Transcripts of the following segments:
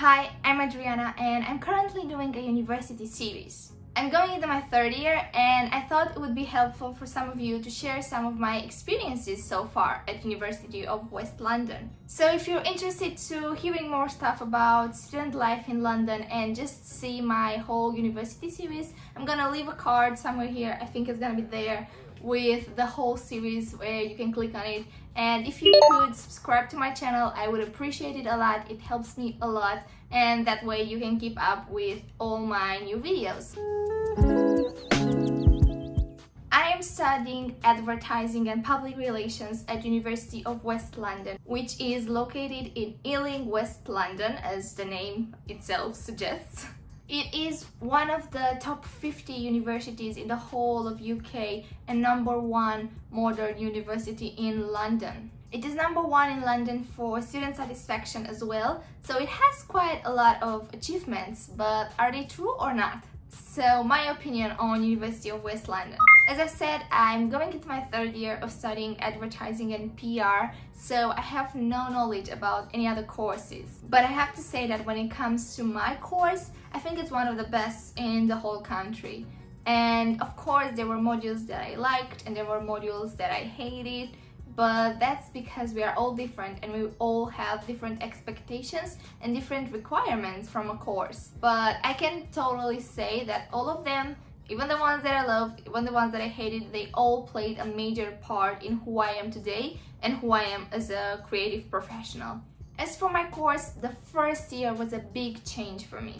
Hi, I'm Adriana and I'm currently doing a university series. I'm going into my third year and I thought it would be helpful for some of you to share some of my experiences so far at University of West London. So if you're interested to hearing more stuff about student life in London and just see my whole university series, I'm gonna leave a card somewhere here, I think it's gonna be there, with the whole series where you can click on it. And if you could subscribe to my channel I would appreciate it a lot. It helps me a lot. And that way you can keep up with all my new videos. I am studying advertising and public relations at University of West London which is located in Ealing, West London as the name itself suggests it is one of the top 50 universities in the whole of UK and number one modern university in London. It is number one in London for student satisfaction as well, so it has quite a lot of achievements, but are they true or not? So my opinion on University of West London. As I said, I'm going into my third year of studying advertising and PR, so I have no knowledge about any other courses. But I have to say that when it comes to my course, I think it's one of the best in the whole country. And of course, there were modules that I liked and there were modules that I hated but that's because we are all different and we all have different expectations and different requirements from a course. But I can totally say that all of them, even the ones that I loved, even the ones that I hated, they all played a major part in who I am today and who I am as a creative professional. As for my course, the first year was a big change for me.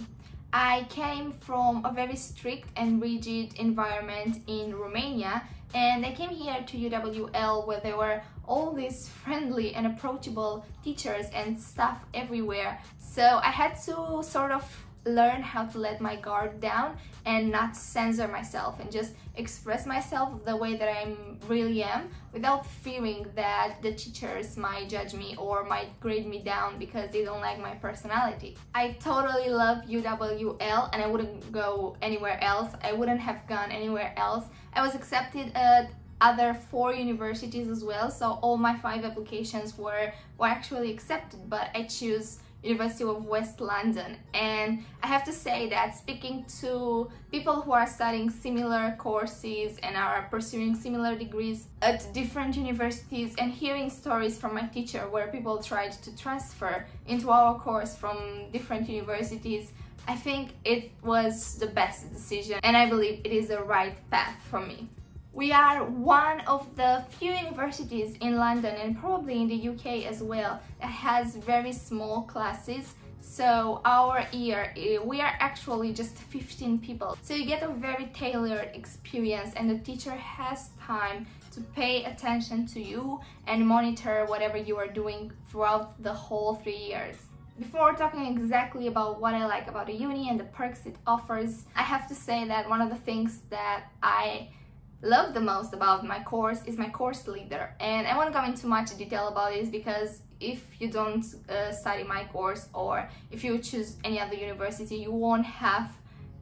I came from a very strict and rigid environment in Romania and I came here to UWL where there were all these friendly and approachable teachers and staff everywhere. So I had to sort of learn how to let my guard down and not censor myself and just express myself the way that I really am without fearing that the teachers might judge me or might grade me down because they don't like my personality. I totally love UWL and I wouldn't go anywhere else. I wouldn't have gone anywhere else. I was accepted at other four universities as well so all my five applications were were actually accepted but I choose University of West London and I have to say that speaking to people who are studying similar courses and are pursuing similar degrees at different universities and hearing stories from my teacher where people tried to transfer into our course from different universities I think it was the best decision and I believe it is the right path for me. We are one of the few universities in London and probably in the UK as well that has very small classes. So our year eh, we are actually just 15 people. So you get a very tailored experience and the teacher has time to pay attention to you and monitor whatever you are doing throughout the whole three years. Before talking exactly about what I like about the uni and the perks it offers, I have to say that one of the things that I love the most about my course is my course leader and I won't go into much detail about this because if you don't uh, study my course or if you choose any other university you won't have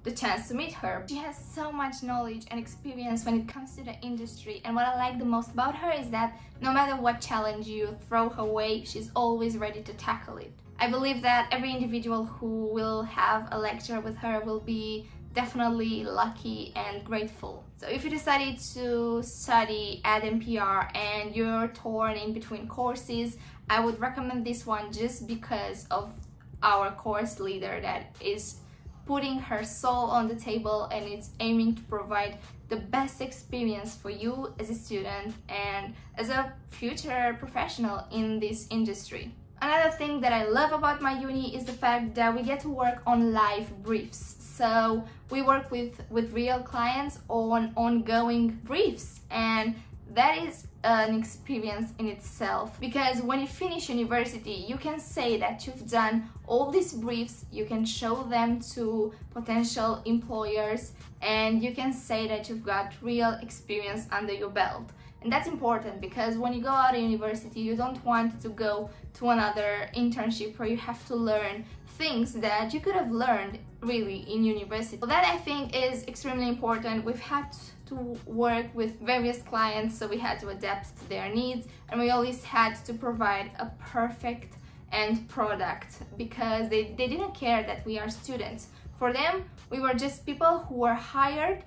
the chance to meet her. She has so much knowledge and experience when it comes to the industry and what I like the most about her is that no matter what challenge you throw her way, she's always ready to tackle it. I believe that every individual who will have a lecture with her will be definitely lucky and grateful. So if you decided to study AdNPR and you're torn in between courses, I would recommend this one just because of our course leader that is putting her soul on the table and it's aiming to provide the best experience for you as a student and as a future professional in this industry. Another thing that I love about my uni is the fact that we get to work on live briefs. So we work with, with real clients on ongoing briefs and that is an experience in itself. Because when you finish university you can say that you've done all these briefs you can show them to potential employers and you can say that you've got real experience under your belt. And that's important because when you go out of university you don't want to go to another internship where you have to learn things that you could have learned really in university. So that I think is extremely important. We've had to work with various clients so we had to adapt to their needs and we always had to provide a perfect end product because they, they didn't care that we are students. For them, we were just people who were hired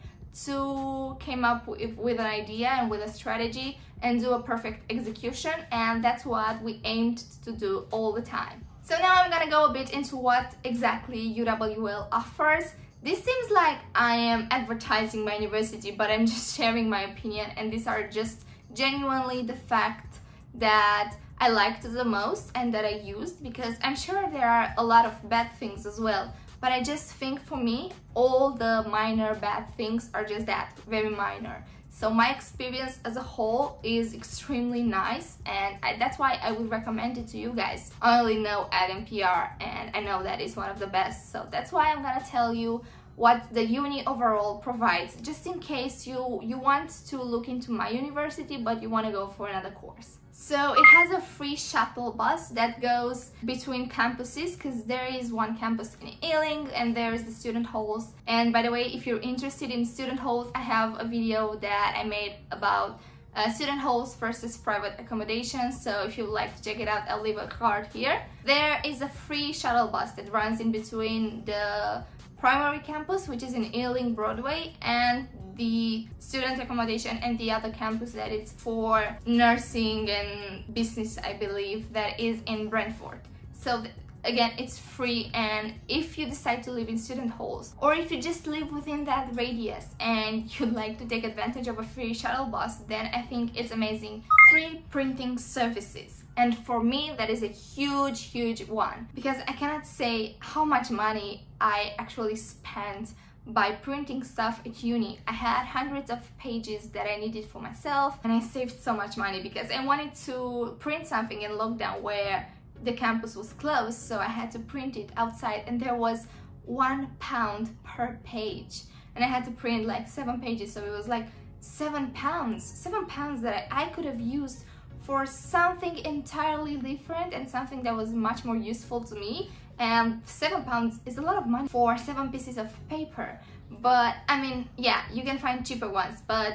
to came up with, with an idea and with a strategy and do a perfect execution and that's what we aimed to do all the time. So now I'm gonna go a bit into what exactly UWL offers. This seems like I am advertising my university but I'm just sharing my opinion and these are just genuinely the fact that I liked the most and that I used because I'm sure there are a lot of bad things as well but I just think for me all the minor bad things are just that very minor so my experience as a whole is extremely nice and I, that's why I would recommend it to you guys. I only know AdNPR and I know that is one of the best so that's why I'm gonna tell you what the uni overall provides just in case you you want to look into my university but you want to go for another course. So it has a free shuttle bus that goes between campuses because there is one campus in Ealing and there's the student halls. And by the way, if you're interested in student halls, I have a video that I made about uh, student halls versus private accommodation so if you'd like to check it out I'll leave a card here. There is a free shuttle bus that runs in between the primary campus which is in Ealing Broadway and the student accommodation and the other campus that is for nursing and business I believe that is in Brentford. So again it's free and if you decide to live in student halls or if you just live within that radius and you'd like to take advantage of a free shuttle bus then I think it's amazing. Free printing services and for me that is a huge huge one because I cannot say how much money I actually spent by printing stuff at uni. I had hundreds of pages that I needed for myself and I saved so much money because I wanted to print something in lockdown where the campus was closed so I had to print it outside and there was one pound per page and I had to print like seven pages so it was like seven pounds seven pounds that I, I could have used for something entirely different and something that was much more useful to me. And seven pounds is a lot of money for seven pieces of paper. But I mean yeah you can find cheaper ones. But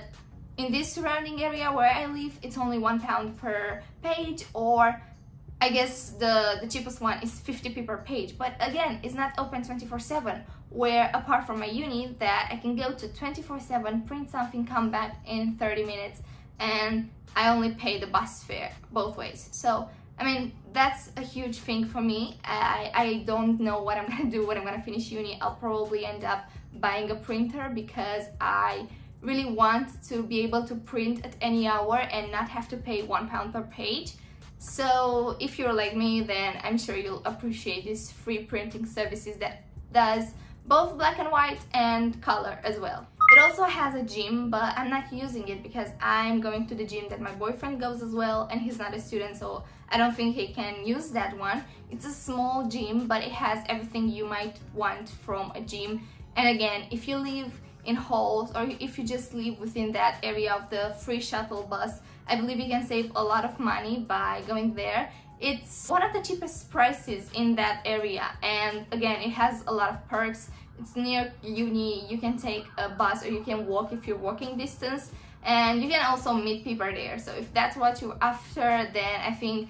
in this surrounding area where I live it's only one pound per page or I guess the, the cheapest one is 50p per page. But again it's not open 24-7 where apart from my uni that I can go to 24-7 print something come back in 30 minutes and I only pay the bus fare both ways so I mean, that's a huge thing for me. I, I don't know what I'm gonna do when I'm gonna finish uni. I'll probably end up buying a printer because I really want to be able to print at any hour and not have to pay one pound per page. So if you're like me, then I'm sure you'll appreciate these free printing services that does both black and white and color as well. It also has a gym, but I'm not using it because I'm going to the gym that my boyfriend goes as well and he's not a student, so I don't think he can use that one. It's a small gym, but it has everything you might want from a gym. And again, if you live in halls or if you just live within that area of the free shuttle bus, I believe you can save a lot of money by going there. It's one of the cheapest prices in that area and again, it has a lot of perks it's near uni you can take a bus or you can walk if you're walking distance and you can also meet people there so if that's what you're after then i think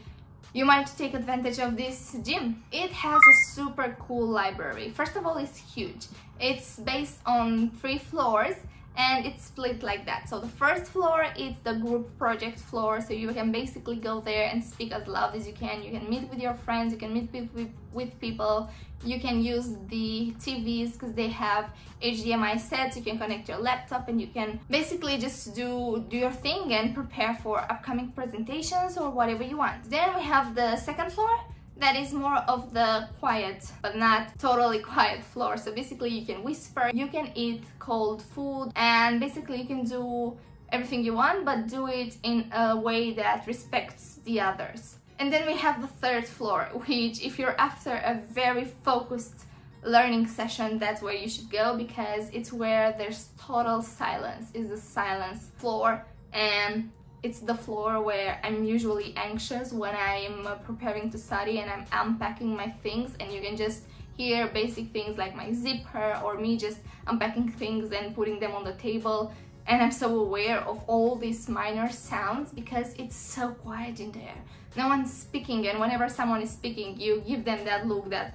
you might take advantage of this gym. It has a super cool library. First of all, it's huge. It's based on three floors and it's split like that. So the first floor is the group project floor, so you can basically go there and speak as loud as you can. You can meet with your friends, you can meet with, with people, you can use the TVs because they have HDMI sets, you can connect your laptop and you can basically just do, do your thing and prepare for upcoming presentations or whatever you want. Then we have the second floor that is more of the quiet but not totally quiet floor. So basically you can whisper you can eat cold food and basically you can do everything you want but do it in a way that respects the others. And then we have the third floor which if you're after a very focused learning session that's where you should go because it's where there's total silence is the silence floor. And it's the floor where I'm usually anxious when I'm uh, preparing to study and I'm unpacking my things and you can just hear basic things like my zipper or me just unpacking things and putting them on the table. and I'm so aware of all these minor sounds because it's so quiet in there. No one's speaking and whenever someone is speaking you give them that look that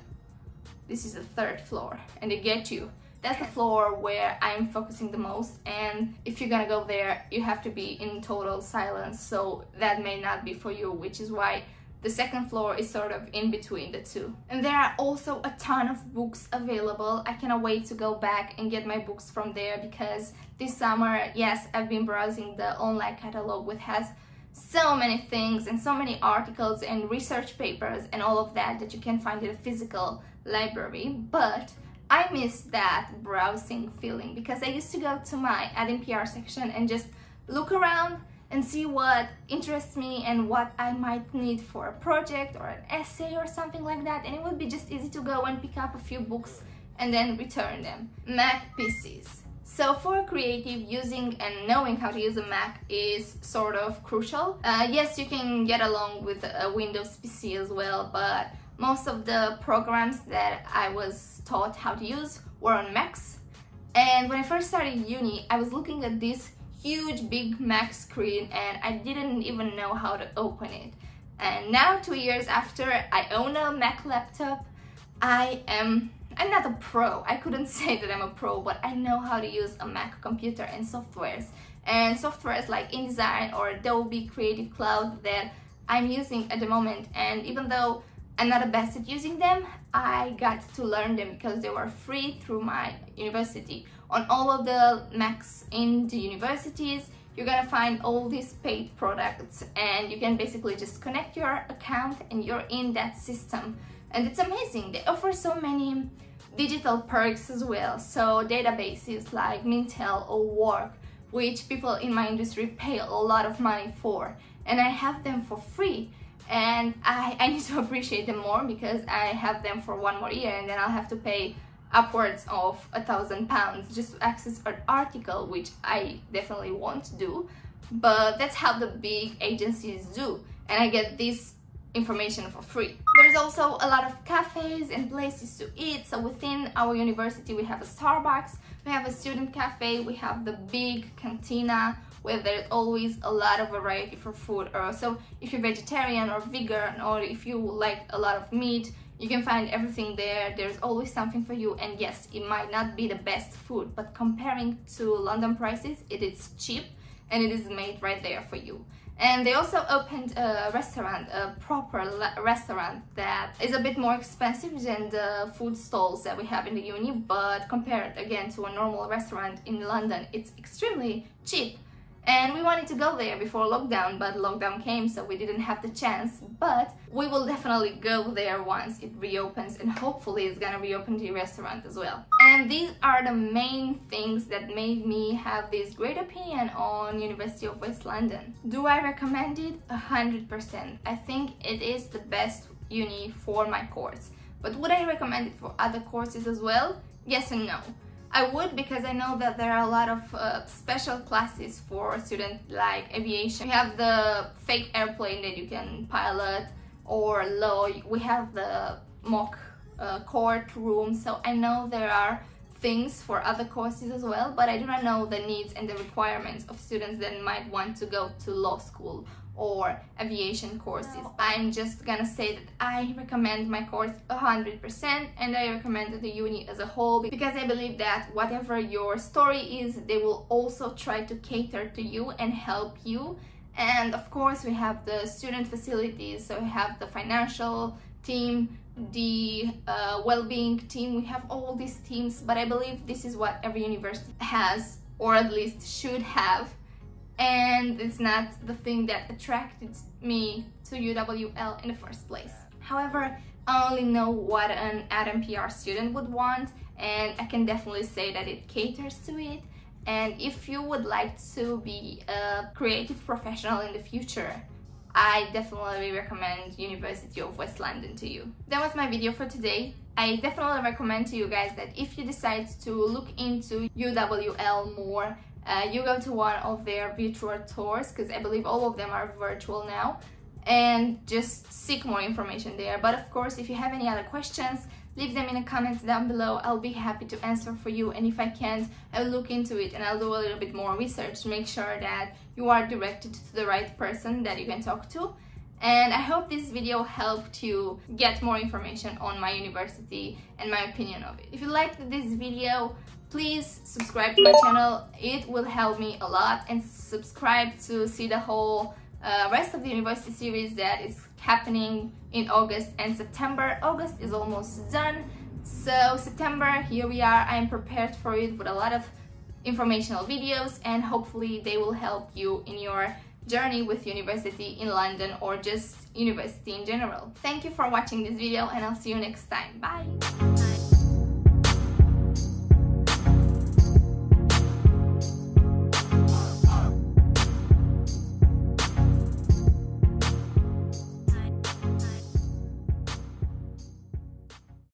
this is the third floor and they get you. That's the floor where I'm focusing the most and if you're gonna go there you have to be in total silence so that may not be for you which is why the second floor is sort of in between the two. And there are also a ton of books available. I cannot wait to go back and get my books from there because this summer, yes, I've been browsing the online catalog which has so many things and so many articles and research papers and all of that that you can find in a physical library. But I miss that browsing feeling because I used to go to my AdNPR section and just look around and see what interests me and what I might need for a project or an essay or something like that and it would be just easy to go and pick up a few books and then return them. Mac PCs. So for a creative, using and knowing how to use a Mac is sort of crucial. Uh, yes, you can get along with a Windows PC as well, but most of the programs that I was taught how to use were on Macs. And when I first started uni, I was looking at this huge big Mac screen and I didn't even know how to open it. And now two years after I own a Mac laptop, I am, I'm not a pro. I couldn't say that I'm a pro, but I know how to use a Mac computer and softwares. And softwares like InDesign or Adobe Creative Cloud that I'm using at the moment. And even though I'm not the best at using them, I got to learn them because they were free through my university. On all of the Macs in the universities, you're gonna find all these paid products and you can basically just connect your account and you're in that system. And it's amazing, they offer so many digital perks as well. So databases like Mintel or WARC, which people in my industry pay a lot of money for. And I have them for free and I, I need to appreciate them more because I have them for one more year and then I'll have to pay upwards of a thousand pounds just to access an article which I definitely won't do. But that's how the big agencies do. And I get this information for free. There's also a lot of cafes and places to eat. So within our university we have a Starbucks, we have a student cafe, we have the big cantina where there's always a lot of variety for food. Or so if you're vegetarian or vegan or if you like a lot of meat you can find everything there. There's always something for you. And yes it might not be the best food but comparing to London prices it is cheap and it is made right there for you. And they also opened a restaurant, a proper restaurant that is a bit more expensive than the food stalls that we have in the uni, but compared again to a normal restaurant in London, it's extremely cheap and we wanted to go there before lockdown but lockdown came so we didn't have the chance. But we will definitely go there once it reopens and hopefully it's gonna reopen the restaurant as well. And these are the main things that made me have this great opinion on University of West London. Do I recommend it? a hundred percent. I think it is the best uni for my course. But would I recommend it for other courses as well? yes and no I would because I know that there are a lot of uh, special classes for students like aviation. We have the fake airplane that you can pilot or law. We have the mock uh, court room. So I know there are things for other courses as well, but I do not know the needs and the requirements of students that might want to go to law school or aviation courses. I'm just gonna say that I recommend my course 100% and I recommend the uni as a whole because I believe that whatever your story is, they will also try to cater to you and help you. And of course, we have the student facilities, so we have the financial team, the uh, well-being team, we have all these teams, but I believe this is what every university has or at least should have and it's not the thing that attracted me to UWL in the first place. However, I only know what an AdNPR student would want and I can definitely say that it caters to it and if you would like to be a creative professional in the future I definitely recommend University of West London to you. That was my video for today. I definitely recommend to you guys that if you decide to look into UWL more uh, you go to one of their virtual tours because I believe all of them are virtual now and just seek more information there but of course if you have any other questions leave them in the comments down below. I'll be happy to answer for you and if I can't, I'll look into it and I'll do a little bit more research to make sure that you are directed to the right person that you can talk to. And I hope this video helped you get more information on my university and my opinion of it. If you liked this video, please subscribe to my channel it will help me a lot and subscribe to see the whole uh, rest of the university series that is happening in August and September August is almost done so September here we are I'm prepared for it with a lot of informational videos and hopefully they will help you in your journey with university in London or just university in general. Thank you for watching this video and I'll see you next time. Bye!